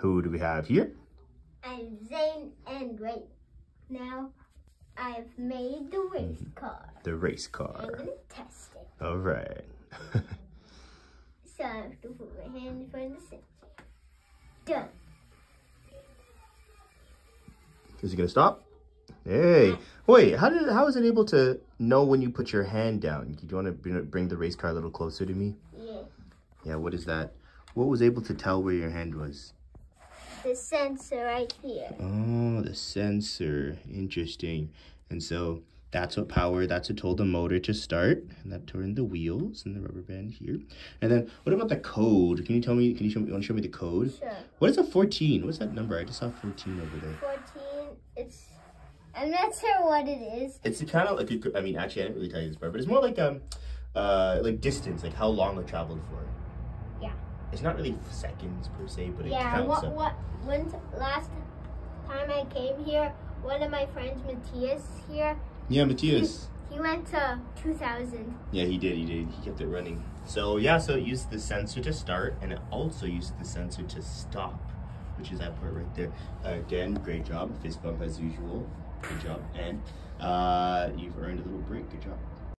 Who do we have here? I'm Zane, and right now I've made the race mm-hmm. car. The race I'm car. gonna test it. All right. So I have to put my hand in front of the sensor. Done. Is it gonna stop? Hey, wait. How did how is it able to know when you put your hand down? Do you want to bring the race car a little closer to me? Yeah. Yeah. What is that? What was able to tell where your hand was? The sensor right here. Oh, the sensor. Interesting. And so that's what power, that's what told the motor to start. And that turned the wheels and the rubber band here. And then what about the code? Can you tell me, can you show me, you want to show me the code? Sure. What is a 14? What's that number? I just saw 14 over there. 14. It's. I'm not sure what it is. It's kind of like, a, I mean, actually, I didn't really tell you this part, but it's more like, um, uh, like distance, like how long it traveled for. Yeah. It's not really seconds per se, but it Yeah. counts What? up. What? When last time I came here, one of my friends, Matthias, here, Yeah, Matthias. he went to 2000. Yeah, he did. He did. He kept it running. So yeah, so it used the sensor to start, and it also used the sensor to stop, which is that part right there. Uh, Dan, great job. Fist bump as usual. Good job. And uh, you've earned a little break. Good job.